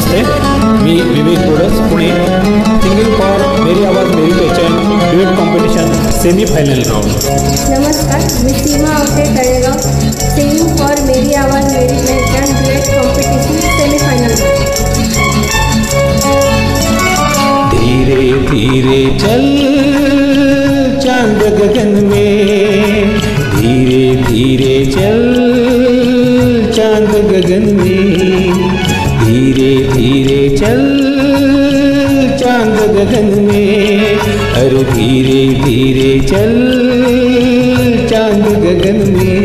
नमस्ते मी Vivek Bodas Pune. Singing for मेरी आवाज़ मेरी पहचान duet competition semi final round नमस्कार मी सीमा आवटे तळेगाव. सिंगिंग फॉर मेरी आवाज़ मेरी पहचान ड्युएट कॉम्पिटिशन सेमीफायनल धीरे धीरे चल चाँद गगन में. धीरे धीरे चल चाँद गगन में. चल चाँद गगन में अरे धीरे धीरे चल चाँद गगन में।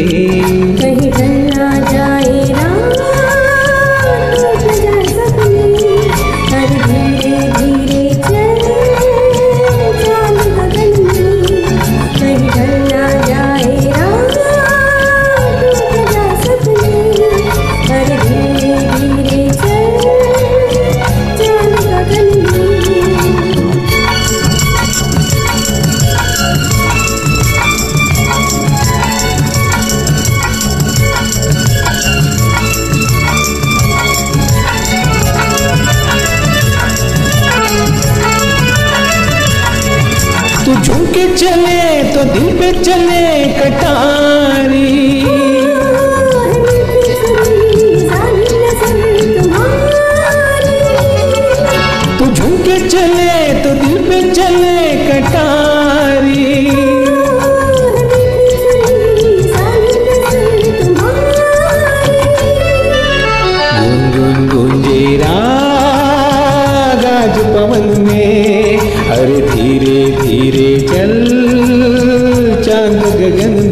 चले तो दिल पे चले कटारी। गगन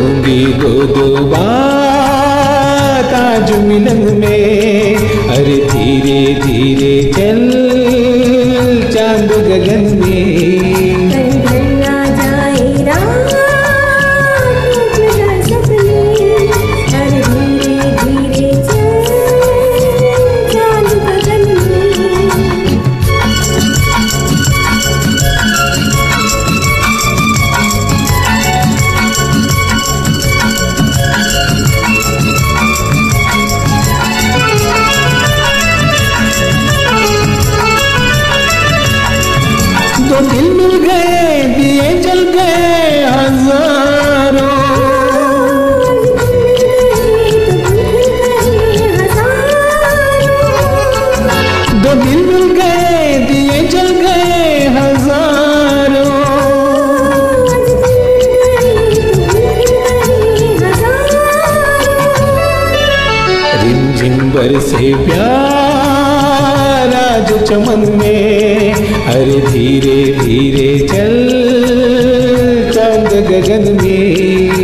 होंगी दो दो बात मिलन में। अरे धीरे धीरे चल चाँद गगन में। रिमझिम से प्यारा जो चमन में अरे धीरे धीरे चल चंद गगन में।